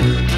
you.